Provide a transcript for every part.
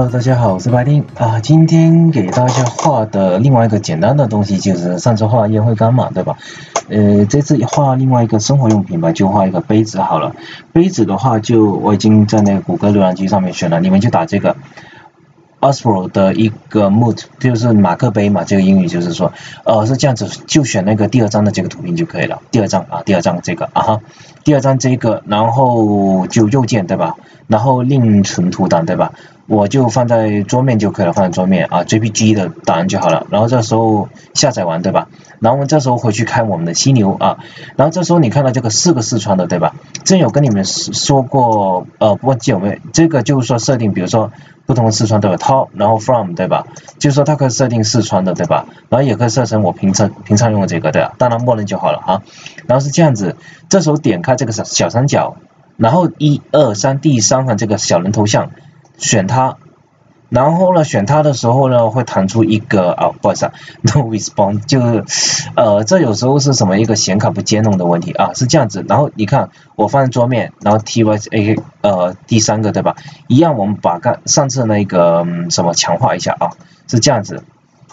Hello，大家好，我是白丁啊。今天给大家画的另外一个简单的东西，就是上次画烟灰缸嘛，对吧？呃，这次画另外一个生活用品吧，就画一个杯子好了。杯子的话，就我已经在那个谷歌浏览器上面选了，你们就打这个。Oswald 的一个 mood 就是马克杯嘛，这个英语就是说，呃是这样子，就选那个第二张的这个图片就可以了。第二张啊，第二张这个啊哈，第二张这个，然后就右键对吧？然后另存图档对吧？我就放在桌面就可以了，放在桌面啊，JPG 的档案就好了。然后这时候下载完对吧？然后我们这时候回去开我们的犀牛啊，然后这时候你看到这个四个四川的对吧？真有跟你们说过，呃，忘记有没有？这个就是说设定，比如说。不同的四川都有 top，然后 from 对吧？就是说它可以设定四川的对吧？然后也可以设成我平常平常用的这个对吧？当然默认就好了啊。然后是这样子，这时候点开这个小小三角，然后一二三第三行这个小人头像，选它。然后呢，选它的时候呢，会弹出一个啊，不好意思，no response，就是呃，这有时候是什么一个显卡不兼容的问题啊，是这样子。然后你看我放在桌面，然后 T Y A 呃第三个对吧？一样，我们把刚上次那个什么强化一下啊，是这样子。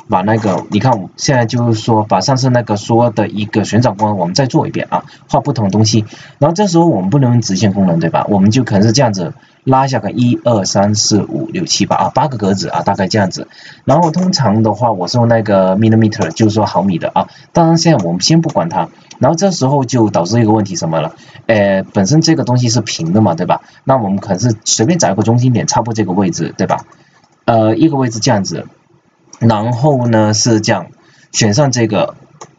把那个，你看，现在就是说，把上次那个说的一个旋转功能，我们再做一遍啊，画不同东西。然后这时候我们不能用直线功能，对吧？我们就可能是这样子拉下个一二三四五六七八啊，八个格子啊，大概这样子。然后通常的话，我是用那个 millimeter，就是说毫米的啊。当然现在我们先不管它。然后这时候就导致一个问题什么了？呃，本身这个东西是平的嘛，对吧？那我们可能是随便找一个中心点，差不多这个位置，对吧？呃，一个位置这样子。然后呢是这样，选上这个，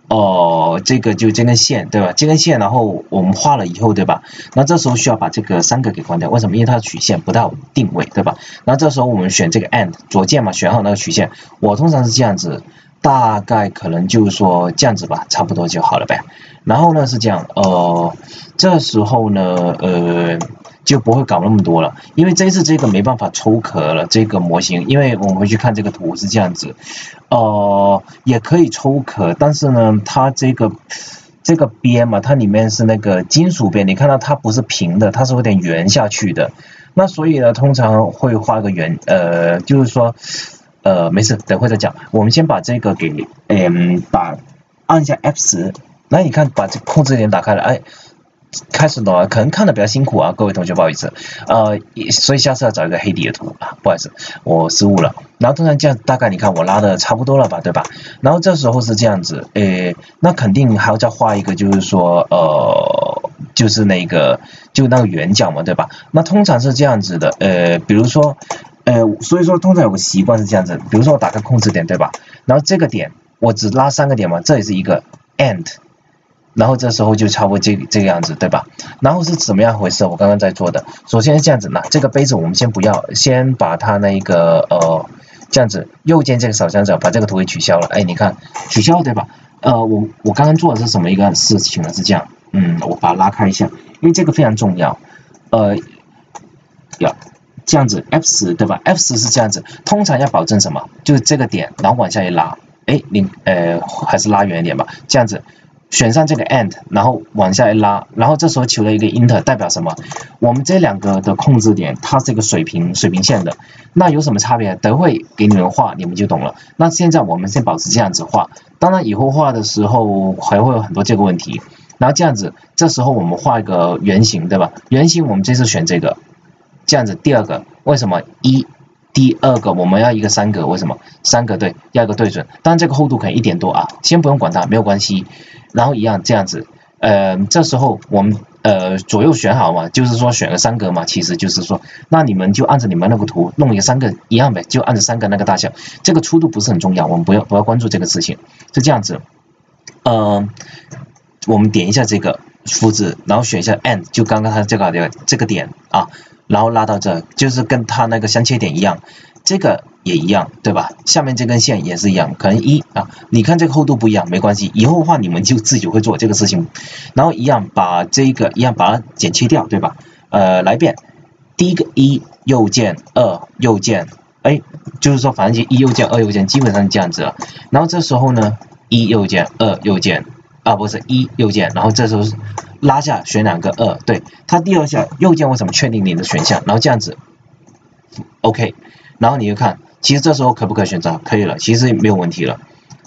哦，这个就这根线，对吧？这根线，然后我们画了以后，对吧？那这时候需要把这个三个给关掉，为什么？因为它的曲线不到定位，对吧？那这时候我们选这个 and 左键嘛，选好那个曲线。我通常是这样子，大概可能就是说这样子吧，差不多就好了呗。然后呢是这样，呃，这时候呢，呃。就不会搞那么多了，因为这次这个没办法抽壳了，这个模型，因为我们回去看这个图是这样子，呃，也可以抽壳，但是呢，它这个这个边嘛，它里面是那个金属边，你看到它不是平的，它是有点圆下去的，那所以呢，通常会画个圆，呃，就是说，呃，没事，等会再讲，我们先把这个给，嗯，把按一下 F 十，那你看把这控制点打开了，哎。开始了，可能看的比较辛苦啊，各位同学不好意思，呃，所以下次要找一个黑底的图啊，不好意思，我失误了。然后通常这样，大概你看我拉的差不多了吧，对吧？然后这时候是这样子，诶，那肯定还要再画一个，就是说，呃，就是那个，就那个圆角嘛，对吧？那通常是这样子的，呃，比如说，呃，所以说通常有个习惯是这样子，比如说我打开控制点，对吧？然后这个点我只拉三个点嘛，这也是一个 and。然后这时候就差不多这这个样子，对吧？然后是怎么样回事？我刚刚在做的，首先是这样子，那这个杯子我们先不要，先把它那个呃这样子，右键这个小三角把这个图给取消了。哎，你看取消对吧？呃，我我刚刚做的是什么一个事情呢？是这样，嗯，我把它拉开一下，因为这个非常重要。呃，要这样子 F 十对吧？F 十是这样子，通常要保证什么？就是这个点，然后往下一拉，哎，你呃还是拉远一点吧，这样子。选上这个 and，然后往下一拉，然后这时候求了一个 inter，代表什么？我们这两个的控制点，它是一个水平水平线的，那有什么差别？等会给你们画，你们就懂了。那现在我们先保持这样子画，当然以后画的时候还会有很多这个问题。然后这样子，这时候我们画一个圆形，对吧？圆形我们这次选这个，这样子第二个，为什么一？第二个我们要一个三格，为什么？三格对，要一个对准。当然这个厚度可能一点多啊，先不用管它，没有关系。然后一样这样子，呃，这时候我们呃左右选好嘛，就是说选个三格嘛，其实就是说，那你们就按照你们那个图弄一个三个一样呗，就按照三个那个大小，这个粗度不是很重要，我们不要不要关注这个事情，是这样子，呃，我们点一下这个复制，然后选一下 and，就刚刚它这个的这个点啊，然后拉到这，就是跟它那个相切点一样。这个也一样，对吧？下面这根线也是一样，可能一啊，你看这个厚度不一样，没关系，以后的话你们就自己会做这个事情，然后一样把这个一样把它剪切掉，对吧？呃，来一遍，第一个一右键，二右键，哎，就是说反正就一右键，二右键，基本上这样子了。然后这时候呢，一右键，二右键，啊不是一右键，然后这时候拉下选两个二，对，它第二下右键为什么确定你的选项？然后这样子，OK。然后你就看，其实这时候可不可以选择？可以了，其实没有问题了。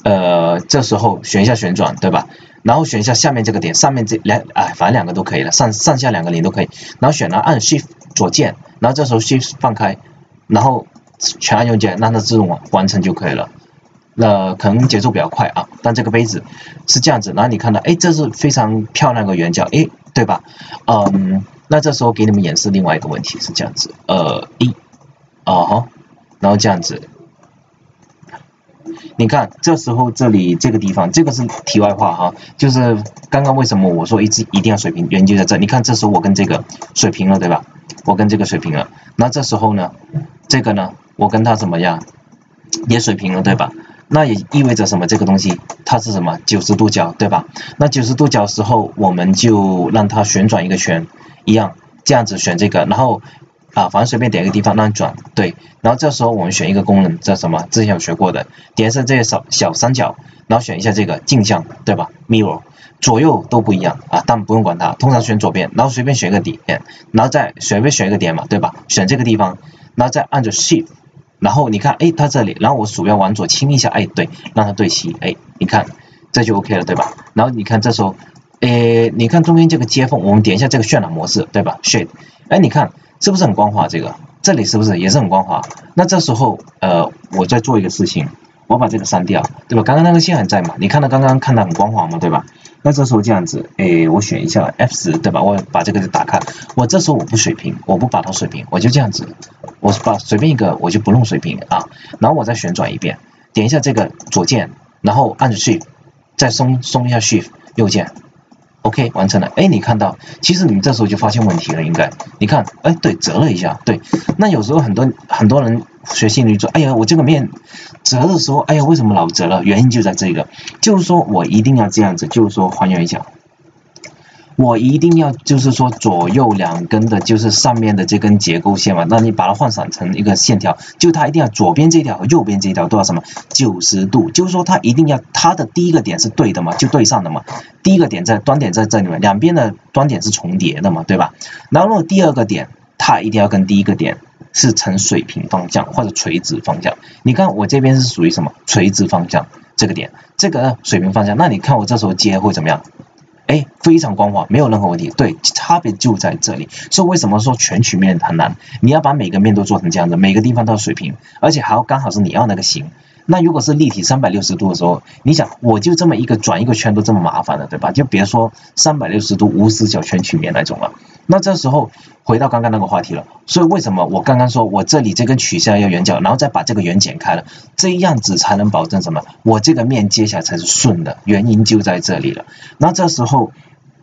呃，这时候选一下旋转，对吧？然后选一下下面这个点，上面这两，哎，反正两个都可以了，上上下两个零都可以。然后选了按 Shift 左键，然后这时候 Shift 放开，然后全按右键让它自动完完成就可以了。那可能节奏比较快啊，但这个杯子是这样子，然后你看到，哎，这是非常漂亮的圆角，哎，对吧？嗯，那这时候给你们演示另外一个问题是这样子，呃，一，啊哈，然后这样子。你看，这时候这里这个地方，这个是题外话哈，就是刚刚为什么我说一直一定要水平，原因就在这。你看，这时候我跟这个水平了，对吧？我跟这个水平了，那这时候呢，这个呢，我跟它怎么样，也水平了，对吧？那也意味着什么？这个东西它是什么？九十度角，对吧？那九十度角时候，我们就让它旋转一个圈，一样这样子选这个，然后。啊，反正随便点一个地方让转，对，然后这时候我们选一个功能叫什么？之前有学过的，点上这个小小三角，然后选一下这个镜像，对吧？Mirror，左右都不一样啊，但不用管它，通常选左边，然后随便选一个点，然后再随便选一个点嘛，对吧？选这个地方，然后再按着 Shift，然后你看，哎，它这里，然后我鼠标往左轻一下，哎，对，让它对齐，哎，你看这就 OK 了，对吧？然后你看这时候，哎，你看中间这个接缝，我们点一下这个渲染模式，对吧？Shade，哎，你看。是不是很光滑？这个这里是不是也是很光滑？那这时候呃，我再做一个事情，我把这个删掉，对吧？刚刚那个线还在嘛？你看到刚刚看到很光滑嘛，对吧？那这时候这样子，哎，我选一下 F 十，对吧？我把这个打开，我这时候我不水平，我不把它水平，我就这样子，我把随便一个我就不弄水平啊，然后我再旋转一遍，点一下这个左键，然后按着 Shift，再松松一下 Shift 右键。OK，完成了。哎，你看到，其实你们这时候就发现问题了，应该。你看，哎，对，折了一下，对。那有时候很多很多人学心理说，哎呀，我这个面折的时候，哎呀，为什么老折了？原因就在这个，就是说我一定要这样子，就是说还原一下。我一定要就是说左右两根的，就是上面的这根结构线嘛，那你把它换算成一个线条，就它一定要左边这条和右边这条都要什么九十度，就是说它一定要它的第一个点是对的嘛，就对上的嘛，第一个点在端点在这里面，两边的端点是重叠的嘛，对吧？然后第二个点它一定要跟第一个点是呈水平方向或者垂直方向，你看我这边是属于什么垂直方向这个点，这个水平方向，那你看我这时候接会怎么样？哎，非常光滑，没有任何问题。对，差别就在这里。所以为什么说全曲面很难？你要把每个面都做成这样子，每个地方都要水平，而且还要刚好是你要那个形。那如果是立体三百六十度的时候，你想我就这么一个转一个圈都这么麻烦了，对吧？就别说三百六十度无死角全曲面那种了。那这时候回到刚刚那个话题了，所以为什么我刚刚说我这里这根曲线要圆角，然后再把这个圆剪开了，这样子才能保证什么？我这个面接下来才是顺的，原因就在这里了。那这时候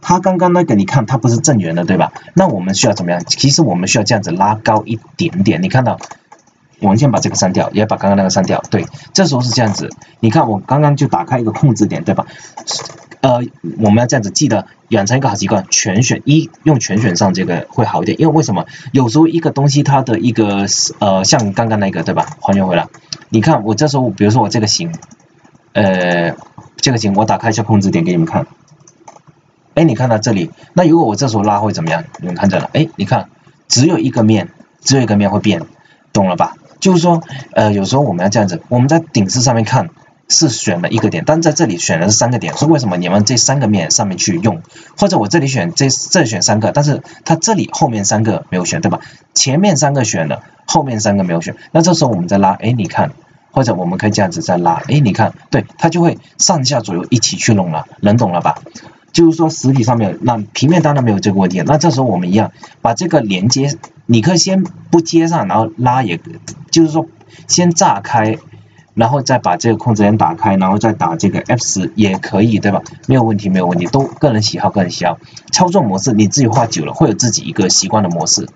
它刚刚那个你看它不是正圆的对吧？那我们需要怎么样？其实我们需要这样子拉高一点点，你看到？我们先把这个删掉，也把刚刚那个删掉。对，这时候是这样子，你看我刚刚就打开一个控制点，对吧？呃，我们要这样子记得养成一个好习惯，全选一，用全选上这个会好一点。因为为什么？有时候一个东西它的一个呃，像刚刚那个对吧？还原回来，你看我这时候，比如说我这个形，呃，这个形我打开一下控制点给你们看。哎，你看到这里，那如果我这时候拉会怎么样？你们看着了，哎，你看只有一个面，只有一个面会变，懂了吧？就是说，呃，有时候我们要这样子，我们在顶视上面看是选了一个点，但在这里选的是三个点，是为什么你们这三个面上面去用，或者我这里选这这选三个，但是它这里后面三个没有选，对吧？前面三个选了，后面三个没有选，那这时候我们再拉，哎，你看，或者我们可以这样子再拉，哎，你看，对，它就会上下左右一起去弄了，能懂了吧？就是说实体上面，那平面当然没有这个问题，那这时候我们一样把这个连接，你可以先不接上，然后拉也，就是说先炸开，然后再把这个控制点打开，然后再打这个 F 十也可以，对吧？没有问题，没有问题，都个人喜好，个人喜好。操作模式你自己画久了会有自己一个习惯的模式，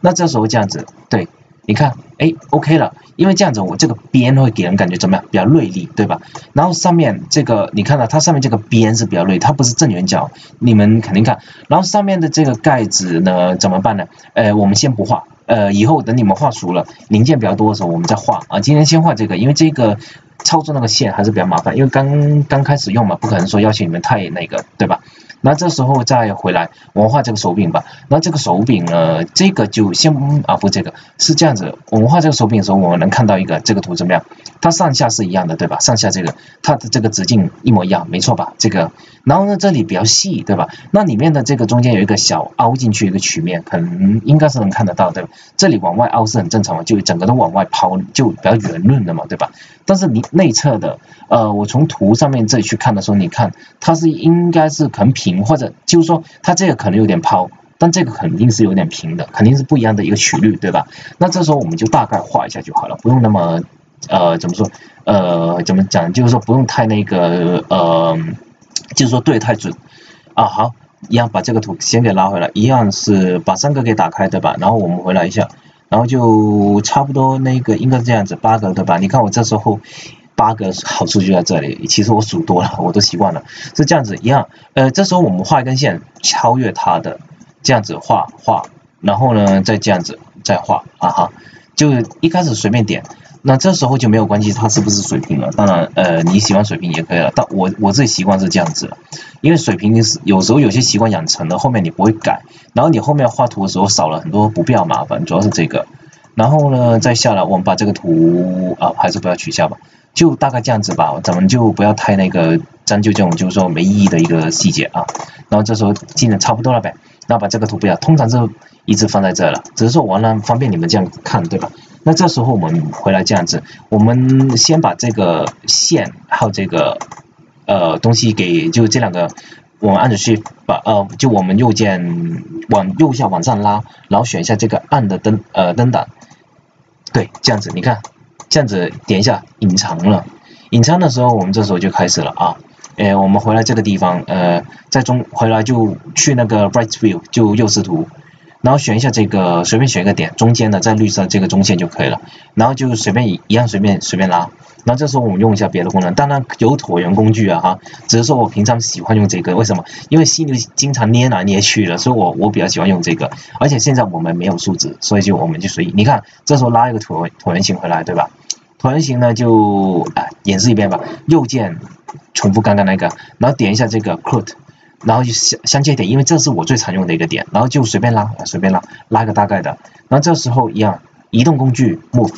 那这时候这样子，对。你看，哎，OK 了，因为这样子我这个边会给人感觉怎么样？比较锐利，对吧？然后上面这个，你看到它上面这个边是比较锐，它不是正圆角，你们肯定看。然后上面的这个盖子呢，怎么办呢？呃，我们先不画，呃，以后等你们画熟了，零件比较多的时候我们再画啊。今天先画这个，因为这个操作那个线还是比较麻烦，因为刚刚开始用嘛，不可能说要求你们太那个，对吧？那这时候再回来，我画这个手柄吧。那这个手柄呢，这个就先啊不这个是这样子，我们画这个手柄的时候，我们能看到一个这个图怎么样？它上下是一样的，对吧？上下这个它的这个直径一模一样，没错吧？这个，然后呢这里比较细，对吧？那里面的这个中间有一个小凹进去一个曲面，可能应该是能看得到，对吧？这里往外凹是很正常嘛，就整个都往外抛，就比较圆润的嘛，对吧？但是你内侧的，呃，我从图上面这里去看的时候，你看它是应该是很平，或者就是说它这个可能有点抛，但这个肯定是有点平的，肯定是不一样的一个曲率，对吧？那这时候我们就大概画一下就好了，不用那么呃怎么说呃怎么讲，就是说不用太那个呃，就是说对太准啊。好，一样把这个图先给拉回来，一样是把三个给打开，对吧？然后我们回来一下。然后就差不多那个应该是这样子八个对吧？你看我这时候八个好处就在这里，其实我数多了，我都习惯了，是这样子一样。呃，这时候我们画一根线超越它的，这样子画画，然后呢再这样子再画啊哈，就一开始随便点。那这时候就没有关系，它是不是水平了？当然，呃，你喜欢水平也可以了。但我我自己习惯是这样子，因为水平是有时候有些习惯养成了，后面你不会改，然后你后面画图的时候少了很多不必要麻烦，主要是这个。然后呢，再下来我们把这个图啊，还是不要取消吧，就大概这样子吧，咱们就不要太那个将就这种就是说没意义的一个细节啊。然后这时候进的差不多了呗，那把这个图不要，通常是一直放在这了，只是说完了方便你们这样看，对吧？那这时候我们回来这样子，我们先把这个线还有这个呃东西给就这两个，我们按着去把呃就我们右键往右下往上拉，然后选一下这个暗的灯呃灯档，对，这样子你看，这样子点一下隐藏了，隐藏的时候我们这时候就开始了啊，呃我们回来这个地方呃在中回来就去那个 right view 就右视图。然后选一下这个，随便选一个点，中间的在绿色这个中线就可以了。然后就随便一样随便随便拉。然后这时候我们用一下别的功能，当然有椭圆工具啊哈，只是说我平常喜欢用这个，为什么？因为犀牛经常捏来捏去的，所以我我比较喜欢用这个。而且现在我们没有数值，所以就我们就随意。你看这时候拉一个椭椭圆形回来，对吧？椭圆形呢就啊演示一遍吧，右键重复刚刚那个，然后点一下这个 cut。然后就相相接点，因为这是我最常用的一个点，然后就随便拉，随便拉，拉个大概的。然后这时候一样，移动工具 move，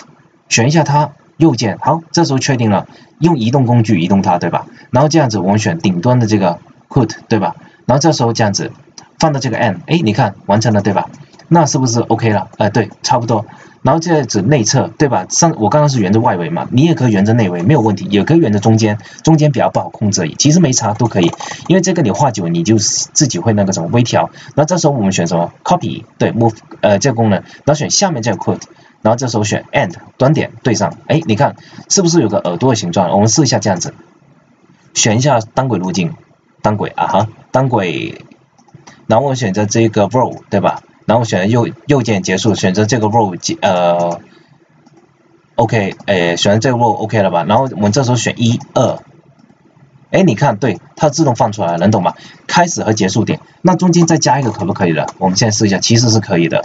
选一下它，右键，好，这时候确定了，用移动工具移动它，对吧？然后这样子我们选顶端的这个 put，对吧？然后这时候这样子放到这个 end，哎，你看完成了，对吧？那是不是 OK 了？哎，对，差不多。然后这指内侧，对吧？上我刚刚是沿着外围嘛，你也可以沿着内围，没有问题，也可以沿着中间，中间比较不好控制，其实没差，都可以。因为这个你画久，你就自己会那个什么微调。那这时候我们选什么？Copy，对，Move，呃，这个功能，然后选下面这个 Quote，然后这时候选 End，端点对上，哎，你看是不是有个耳朵的形状？我们试一下这样子，选一下单轨路径，单轨啊哈，单轨，然后我选择这个 Row，对吧？然后选择右右键结束，选择这个 row 呃，OK，诶，选择这个 row OK 了吧？然后我们这时候选一二，哎，你看，对，它自动放出来了，能懂吗？开始和结束点，那中间再加一个可不可以的？我们现在试一下，其实是可以的，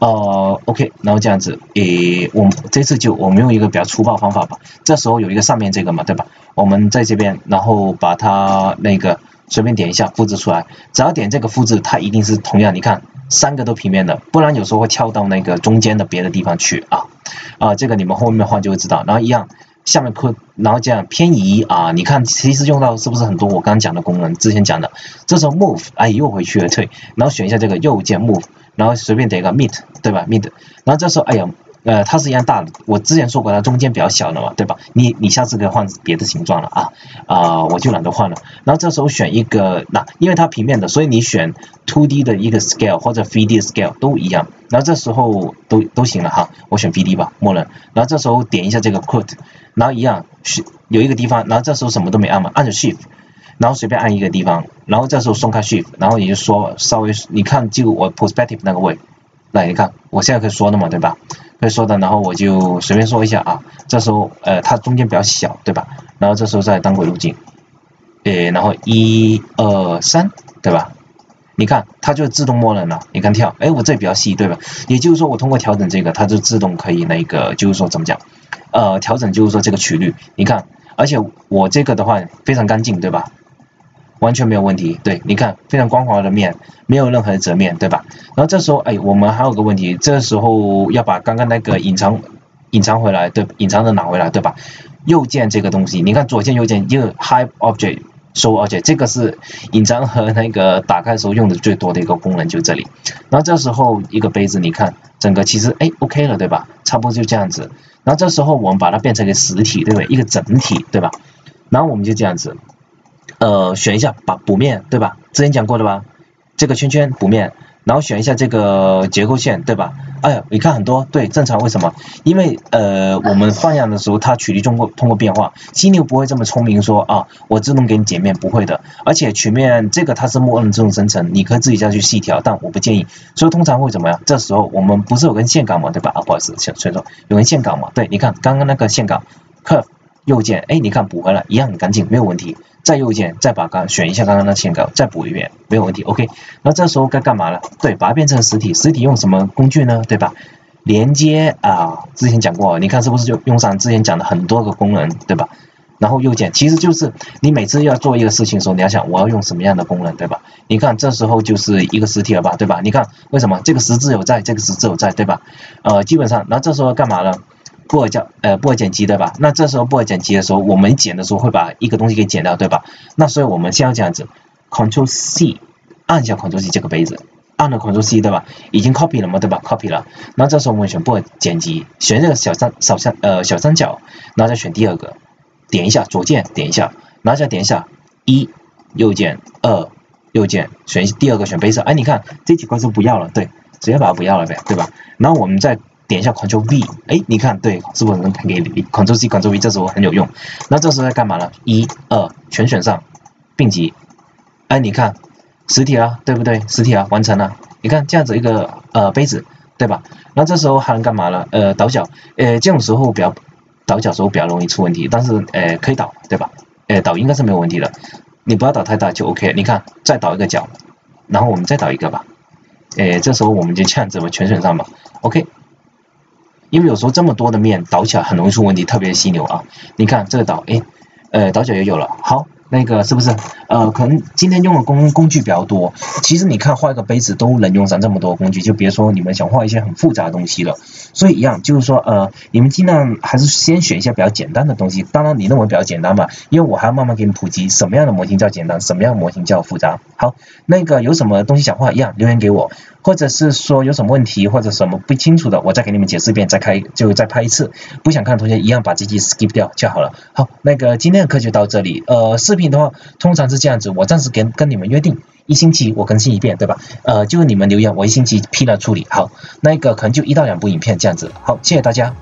呃，OK，然后这样子，诶，我们这次就我们用一个比较粗暴方法吧，这时候有一个上面这个嘛，对吧？我们在这边，然后把它那个随便点一下复制出来，只要点这个复制，它一定是同样，你看。三个都平面的，不然有时候会跳到那个中间的别的地方去啊啊，这个你们后面画就会知道。然后一样，下面扣，然后这样偏移啊，你看其实用到是不是很多我刚讲的功能，之前讲的。这时候 move，哎又回去了退，然后选一下这个右键 move，然后随便点一个 meet，对吧？meet，然后这时候哎呀。呃，它是一样大的，我之前说过它中间比较小的嘛，对吧？你你下次可以换别的形状了啊，啊，我就懒得换了。然后这时候选一个，那因为它平面的，所以你选 two D 的一个 scale 或者 three D scale 都一样。然后这时候都都行了哈，我选 3D 吧，默认。然后这时候点一下这个 quote，然后一样是有一个地方，然后这时候什么都没按嘛，按着 shift，然后随便按一个地方，然后这时候松开 shift，然后也就说稍微你看就我 perspective 那个位，那你看我现在可以说的嘛，对吧？可以说的，然后我就随便说一下啊，这时候呃它中间比较小，对吧？然后这时候再单轨路径，诶，然后一二三，对吧？你看它就自动默认了，你看跳，哎，我这比较细，对吧？也就是说我通过调整这个，它就自动可以那个，就是说怎么讲？呃，调整就是说这个曲率，你看而且我这个的话非常干净，对吧？完全没有问题，对，你看非常光滑的面，没有任何的折面，对吧？然后这时候，哎，我们还有个问题，这时候要把刚刚那个隐藏隐藏回来，对，隐藏的拿回来，对吧？右键这个东西，你看左键右键又 Hide Object Show Object，这个是隐藏和那个打开的时候用的最多的一个功能，就这里。然后这时候一个杯子，你看整个其实哎 OK 了，对吧？差不多就这样子。然后这时候我们把它变成一个实体，对不对？一个整体，对吧？然后我们就这样子。呃，选一下把补面，对吧？之前讲过的吧？这个圈圈补面，然后选一下这个结构线，对吧？哎呀，你看很多，对，正常。为什么？因为呃，我们放样的时候，它曲率通过通过变化，犀牛不会这么聪明说啊，我自动给你剪面，不会的。而且曲面这个它是默认自动生成，你可以自己再去细调，但我不建议。所以通常会怎么样？这时候我们不是有根线稿嘛，对吧？啊，不好意思，所以说有根线稿嘛，对，你看刚刚那个线稿，curve。右键，哎，你看补回来一样很干净，没有问题。再右键，再把刚选一下刚刚那线稿，再补一遍，没有问题。OK，那这时候该干嘛了？对，把它变成实体。实体用什么工具呢？对吧？连接啊，之前讲过，你看是不是就用上之前讲的很多个功能，对吧？然后右键，其实就是你每次要做一个事情的时候，你要想我要用什么样的功能，对吧？你看这时候就是一个实体了吧，对吧？你看为什么这个十字有在，这个十字有在，对吧？呃，基本上，那这时候干嘛了？布尔叫呃布尔剪辑对吧？那这时候布尔剪辑的时候，我们剪的时候会把一个东西给剪掉对吧？那所以我们先要这样子，Ctrl C 按下 Ctrl C 这个杯子，按了 Ctrl C 对吧？已经 copy 了嘛对吧？copy 了，那这时候我们选布尔剪辑，选这个小三小三呃小三角，然后再选第二个，点一下左键点一下，然后再点一下一右键二右键选第二个选杯色，哎你看这几块是不要了，对，直接把它不要了呗，对吧？然后我们再。点一下 Ctrl V，哎，你看，对，是不是能给 Ctrl C Ctrl V？这时候很有用。那这时候在干嘛呢？一、二，全选上，并集。哎，你看，实体了，对不对？实体啊，完成了。你看这样子一个呃杯子，对吧？那这时候还能干嘛呢？呃，倒角，呃，这种时候比较倒角时候比较容易出问题，但是呃可以倒，对吧？呃，倒应该是没有问题的。你不要倒太大就 OK。你看，再倒一个角，然后我们再倒一个吧。诶，这时候我们就这样子嘛，全选上吧，OK。因为有时候这么多的面倒起来很容易出问题，特别犀牛啊！你看这个倒，哎，呃，倒角也有了，好。那个是不是？呃，可能今天用的工工具比较多。其实你看画一个杯子都能用上这么多工具，就别说你们想画一些很复杂的东西了。所以一样，就是说呃，你们尽量还是先选一些比较简单的东西。当然你认为比较简单嘛，因为我还要慢慢给你普及什么样的模型叫简单，什么样的模型叫复杂。好，那个有什么东西想画一样留言给我，或者是说有什么问题或者什么不清楚的，我再给你们解释一遍，再开就再拍一次。不想看的同学一样把这集 skip 掉就好了。好，那个今天的课就到这里。呃，是。品的话，通常是这样子，我暂时跟跟你们约定，一星期我更新一遍，对吧？呃，就是你们留言，我一星期批了处理。好，那个可能就一到两部影片这样子。好，谢谢大家。